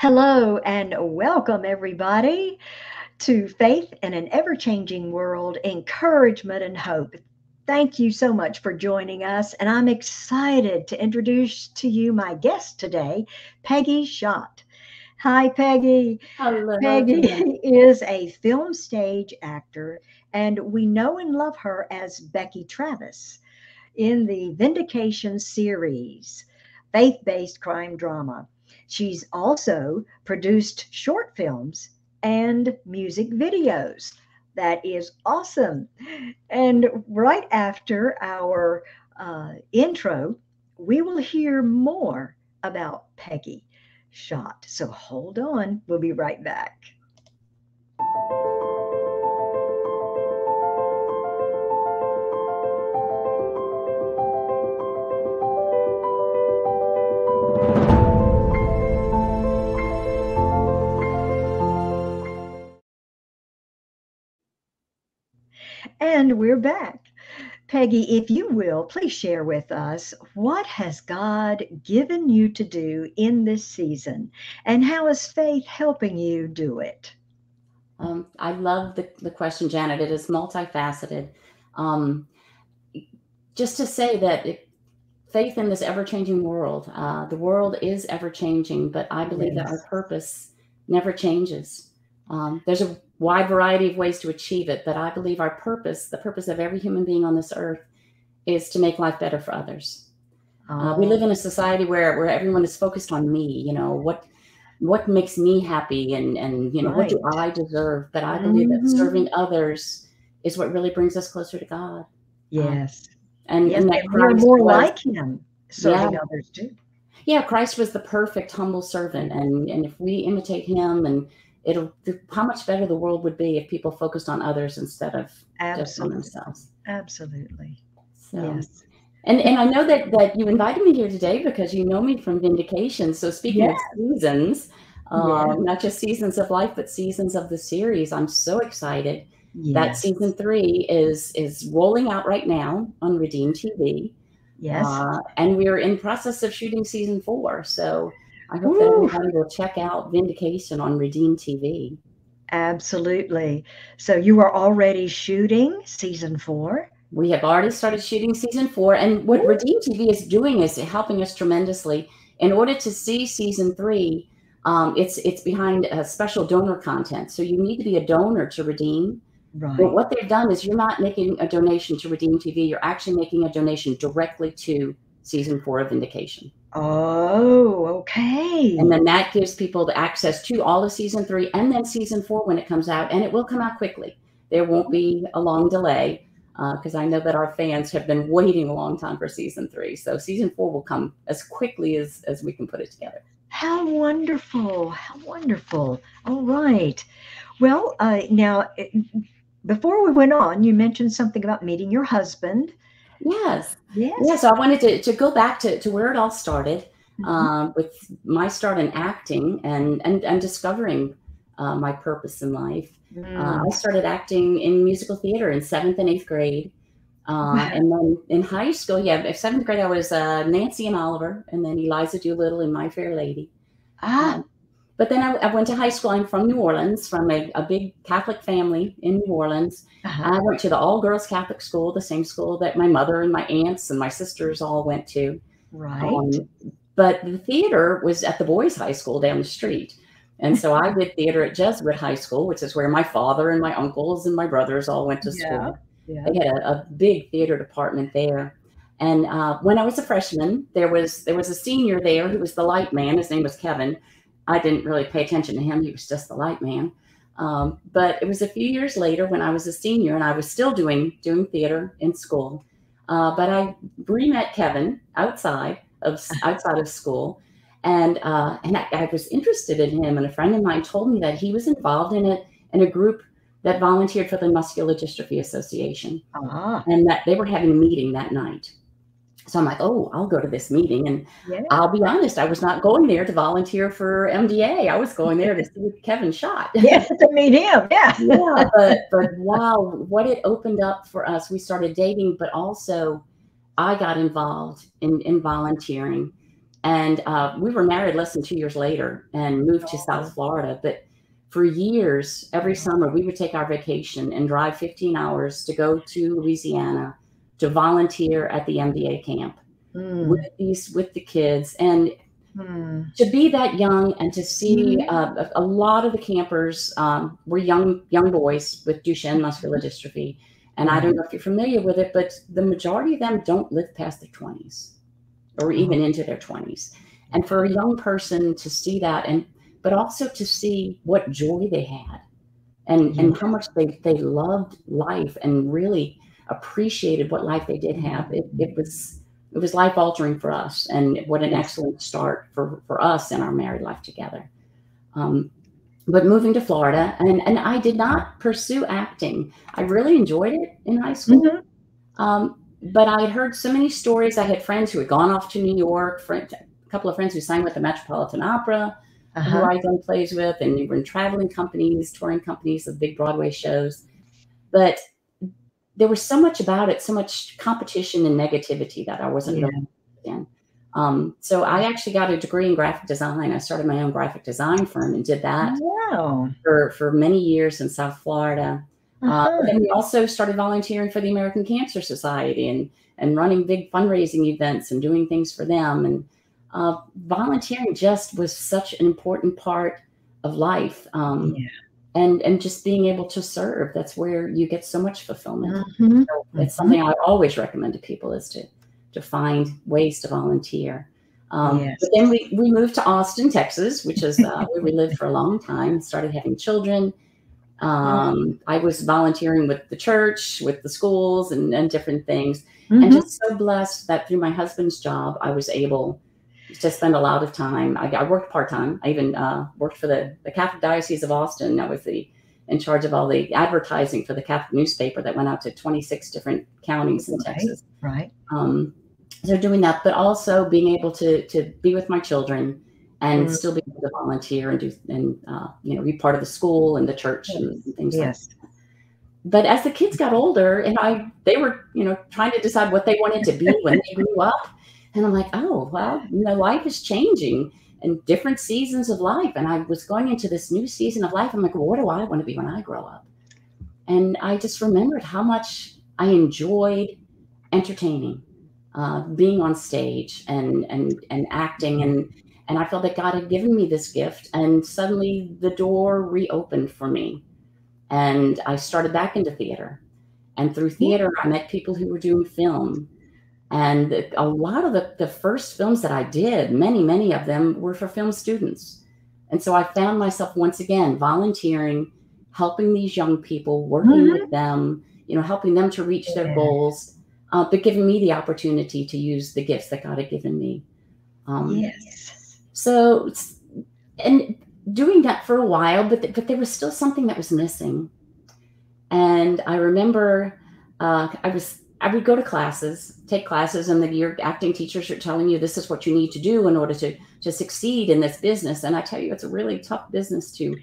Hello and welcome, everybody, to Faith in an Ever Changing World Encouragement and Hope. Thank you so much for joining us. And I'm excited to introduce to you my guest today, Peggy Schott. Hi, Peggy. Hello. Peggy is a film stage actor, and we know and love her as Becky Travis in the Vindication series, faith based crime drama. She's also produced short films and music videos. That is awesome. And right after our uh, intro, we will hear more about Peggy Schott. So hold on, we'll be right back. And we're back. Peggy, if you will, please share with us what has God given you to do in this season and how is faith helping you do it? Um, I love the, the question, Janet. It is multifaceted. Um, just to say that it, faith in this ever changing world, uh, the world is ever changing, but I believe yes. that our purpose never changes. Um, there's a wide variety of ways to achieve it, but I believe our purpose, the purpose of every human being on this earth, is to make life better for others. Uh, we live in a society where where everyone is focused on me. You know what what makes me happy, and and you know right. what do I deserve? But I believe mm-hmm. that serving others is what really brings us closer to God. Yes, um, and yes, and that we're more was, like Him, serving yeah. others too. Yeah, Christ was the perfect humble servant, and and if we imitate Him and it'll how much better the world would be if people focused on others instead of Absolutely. just on themselves. Absolutely. So, yes. And and I know that that you invited me here today because you know me from Vindication. So speaking yes. of seasons, um, yes. not just seasons of life, but seasons of the series, I'm so excited that season three is is rolling out right now on Redeem TV. Yes. Uh, and we're in process of shooting season four. So I hope that everybody will check out Vindication on Redeem TV. Absolutely. So you are already shooting season four? We have already started shooting season four. And what Ooh. Redeem TV is doing is helping us tremendously. In order to see season three, um, it's it's behind a special donor content. So you need to be a donor to Redeem. Right. But what they've done is you're not making a donation to Redeem TV. You're actually making a donation directly to season four of Vindication. Oh, okay. And then that gives people the access to all of season three and then season four when it comes out, and it will come out quickly. There won't be a long delay because uh, I know that our fans have been waiting a long time for season three. So season four will come as quickly as as we can put it together. How wonderful! How wonderful! All right. Well, uh, now before we went on, you mentioned something about meeting your husband. Yes. Yes. Yeah. So I wanted to, to go back to, to where it all started mm-hmm. um, with my start in acting and, and, and discovering uh, my purpose in life. Mm. Uh, I started acting in musical theater in seventh and eighth grade. Uh, wow. And then in high school, yeah, seventh grade, I was uh, Nancy and Oliver, and then Eliza Doolittle and My Fair Lady. Ah. Um, but then I, I, went to high school. I'm from New Orleans, from a, a big Catholic family in New Orleans. Uh-huh. I went to the all girls Catholic school, the same school that my mother and my aunts and my sisters all went to. Right. Um, but the theater was at the boys' high school down the street. And so I did theater at Jesuit High School, which is where my father and my uncles and my brothers all went to school. Yeah. They had a, a, big theater department there. And uh, when I was a freshman, there was there was a senior there who was the light man. His name was Kevin I didn't really pay attention to him. He was just the light man. Um, but it was a few years later when I was a senior and I was still doing doing theater in school. Uh, but I re-met Kevin outside of outside of school, and uh, and I, I, was interested in him. And a friend of mine told me that he was involved in it in a group that volunteered for the Muscular Dystrophy Association, uh-huh. and that they were having a meeting that night. So I'm like, oh, I'll go to this meeting. And yeah. I'll be honest, I was not going there to volunteer for MDA. I was going there to see Kevin Schott. Yes, to meet him. Yeah. yeah. But but wow, what it opened up for us. We started dating, but also I got involved in, in volunteering. And uh, we were married less than two years later and moved to South Florida. But for years, every summer, we would take our vacation and drive 15 hours to go to Louisiana to volunteer at the MDA camp mm. with these with the kids and mm. to be that young and to see mm. uh, a, a, lot of the campers um, were young young boys with Duchenne muscular dystrophy. And I don't know if you're familiar with it, but the majority of them don't live past their 20s or even mm-hmm. into their 20s. And for a young person to see that and but also to see what joy they had and and how much they they loved life and really appreciated what life they did have it, it was it was life altering for us and what an excellent start for for us in our married life together um, but moving to florida and and i did not pursue acting i really enjoyed it in high school mm-hmm. um, but i had heard so many stories i had friends who had gone off to new york friend, a couple of friends who sang with the metropolitan opera uh-huh. who I done plays with, and we were in traveling companies, touring companies of big Broadway shows. But there was so much about it, so much competition and negativity that I wasn't yeah. really in. Um, so I actually got a degree in graphic design. I started my own graphic design firm and did that wow. for, for many years in South Florida. Uh, uh-huh. Uh, and we also started volunteering for the American Cancer Society and, and running big fundraising events and doing things for them. And uh, volunteering just was such an important part of life. Um, yeah. And, and just being able to serve, that's where you get so much fulfillment. Mm-hmm. So it's mm-hmm. something I always recommend to people is to, to find ways to volunteer. Um, yes. But then we, we moved to Austin, Texas, which is uh, where we lived for a long time, started having children. Um, I was volunteering with the church, with the schools, and, and different things. Mm-hmm. And just so blessed that through my husband's job, I was able to spend a lot of time. I, I worked part time. I even uh, worked for the, the Catholic Diocese of Austin. I was the in charge of all the advertising for the Catholic newspaper that went out to 26 different counties in right, Texas. Right. Um, so doing that, but also being able to to be with my children and mm. still be able to volunteer and do and uh, you know be part of the school and the church yes. and, and, things yes. like that. But as the kids got older, and I they were you know trying to decide what they wanted to be when they grew up, and I'm like, oh, well, you know, life is changing and different seasons of life. And I was going into this new season of life. I'm like, well, what do I want to be when I grow up? And I just remembered how much I enjoyed entertaining, uh, being on stage and and and acting and and I felt that God had given me this gift and suddenly the door reopened for me. And I started back into theater. And through theater, I met people who were doing film and a lot of the, the first films that I did, many, many of them were for film students. And so I found myself once again volunteering, helping these young people, working mm-hmm. with them, you know, helping them to reach their goals, uh, but giving me the opportunity to use the gifts that God had given me. Um, yes. So, and doing that for a while, but, th- but there was still something that was missing. And I remember uh, I was I would go to classes, take classes, and the your acting teachers are telling you this is what you need to do in order to to succeed in this business. And I tell you, it's a really tough business to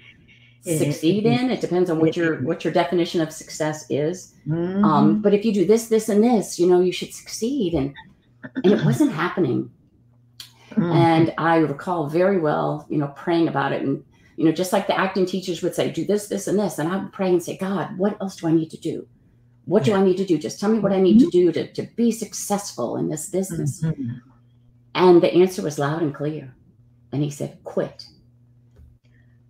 succeed in. It depends on what your what your definition of success is. Mm-hmm. Um, but if you do this, this, and this, you know, you should succeed. And and it wasn't happening. Mm-hmm. And I recall very well, you know, praying about it and you know, just like the acting teachers would say, do this, this, and this. And I would pray and say, God, what else do I need to do? What do I need to do? Just tell me what I need to mm-hmm. do to, to be successful in this business. Mm-hmm. And the answer was loud and clear. And he said, quit.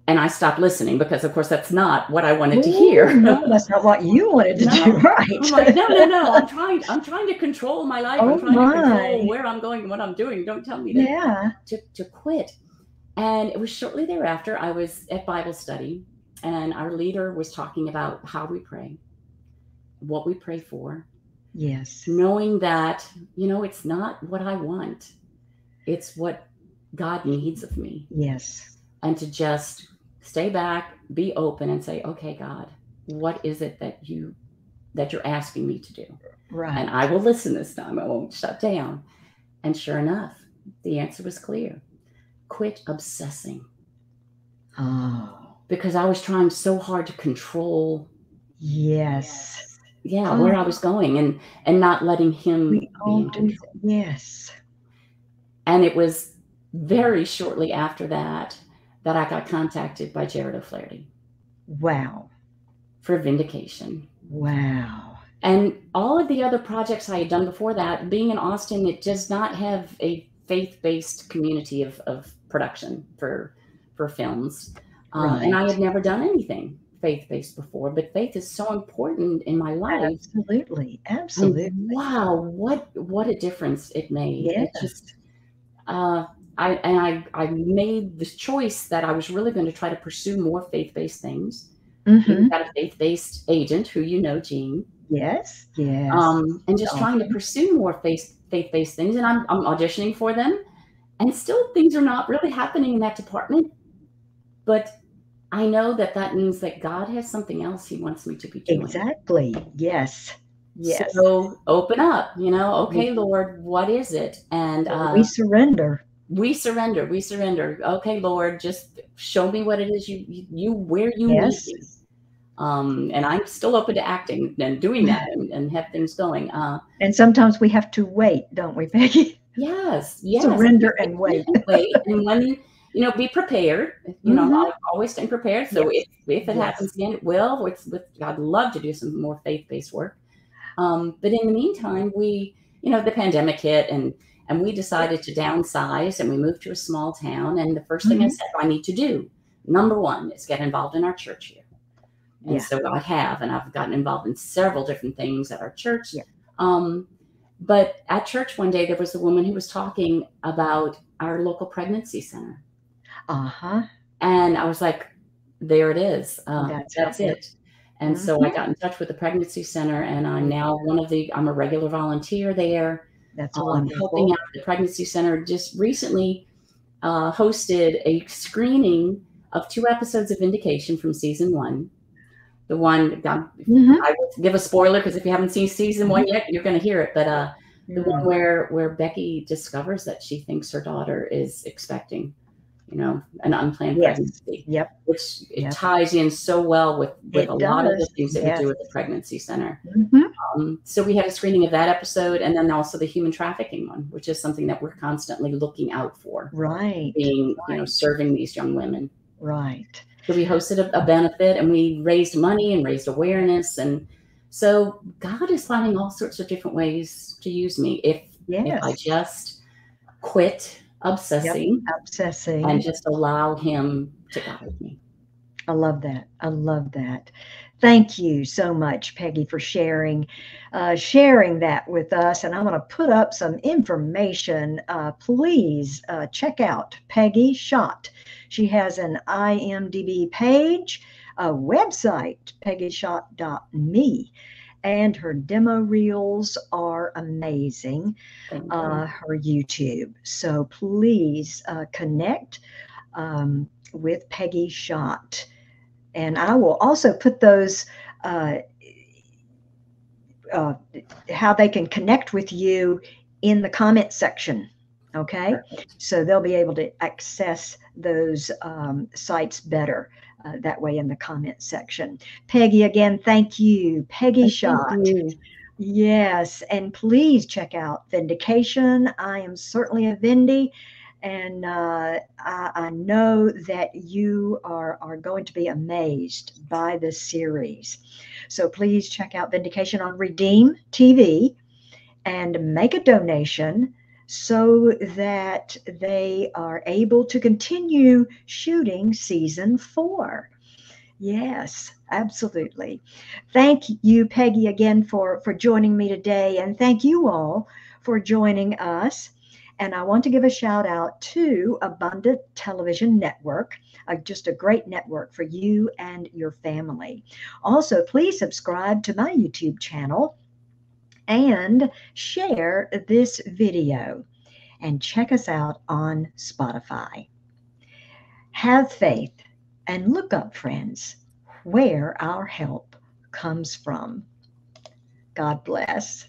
And I stopped listening because, of course, that's not what I wanted to hear. No, that's not what you wanted to no. do, right? I'm like, no, no, no. I'm trying. I'm trying to control my life. Oh I'm trying my. to control where I'm going and what I'm doing. Don't tell me to, yeah. to, to quit. And it was shortly thereafter I was at Bible study, and our leader was talking about how we pray what we pray for. Yes. Knowing that, you know, it's not what I want, it's what God needs of me. Yes. And to just stay back, be open, and say, okay, God, what is it that you that you're asking me to do? Right. And I will listen this time. I won't shut down. And sure enough, the answer was clear. Quit obsessing. Oh. Because I was trying so hard to control Yes yeah oh. where i was going and and not letting him yes and it was very shortly after that, that I got contacted by Jared O'Flaherty. Wow. For vindication. Wow. And all of the other projects I had done before that, being in Austin, it does not have a faith-based community of, of production for for films. Um, right. And I had never done anything faith-based before, but faith is so important in my life. Absolutely. Absolutely. And wow, what what a difference it made. Yes. It just uh I and I I made this choice that I was really going to try to pursue more faith-based things. Mm-hmm. Got a faith-based agent who you know, Jean. Yes, yes. Um, and just okay. trying to pursue more faith faith-based things, and I'm I'm auditioning for them, and still things are not really happening in that department. But I know that that means that God has something else He wants me to be doing. Exactly. Yes. Yes. So open up. You know, okay, Lord, what is it? And uh, we surrender we surrender we surrender okay lord just show me what it is you you, where you yes. need um, and i'm still open to acting and doing that and, and have things going uh, and sometimes we have to wait don't we peggy yes yes surrender and wait wait and when you know be prepared you know mm-hmm. always stay prepared so yes. if, if it yes. happens again it will it's with i'd love to do some more faith-based work um, but in the meantime we you know the pandemic hit and and we decided to downsize and we moved to a small town. And the 1st mm-hmm. thing I mm-hmm. said I need to do, number one, is get involved in our church here. And yeah. so I have, and I've gotten involved in several different things at our church. Yeah. Um, but at church one day, there was a woman who was talking about our local pregnancy center. Uh huh. And I was like, there it is. Uh, that's, that's it. And mm-hmm. so I mm-hmm. got in touch with the pregnancy center, and I'm now one of the, I'm a regular volunteer there. That's um, helping out the pregnancy center. Just recently uh, hosted a screening of two episodes of Vindication from season one. The one mm-hmm. I will give a spoiler because if you haven't seen season one yet, you're going to hear it. But uh, the one where where Becky discovers that she thinks her daughter is expecting you know, an unplanned yes. pregnancy. Yep. Which it yep. ties in so well with, with a does. lot of the things that yes. we do at the pregnancy center. Mm-hmm. Um, so we had a screening of that episode and then also the human trafficking one, which is something that we're constantly looking out for. Right. Being, right. you know, serving these young women. Right. So we hosted a, a benefit and we raised money and raised awareness. And so God is finding all sorts of different ways to use me if, yes. if I just quit obsessing, yep, obsessing, and just allow Him to guide me. I love that. I love that. Thank you so much, Peggy, for sharing uh, sharing that with us. And I'm going to put up some information. Uh, please uh, check out Peggy Schott. She has an IMDb page, a website, peggyschott.me and her demo reels are amazing. Uh, her YouTube. So please uh, connect um, with Peggy Schott. And I will also put those, uh, uh how they can connect with you in the comment section. Okay. So they'll be able to access those um, sites better uh, that way in the comment section. Peggy, again, thank you. Peggy thank Schott. You. Yes, and please check out Vindication. I am certainly a Vindy, and uh, I, I, know that you are, are going to be amazed by this series. So please check out Vindication on Redeem TV and make a donation so that they are able to continue shooting season four. Yes, absolutely. Thank you, Peggy, again for, for joining me today. And thank you all for joining us. And I want to give a shout out to Abundant Television Network, uh, just a great network for you and your family. Also, please subscribe to my YouTube channel and share this video and check us out on Spotify. Have faith and look up, friends, where our help comes from. God bless.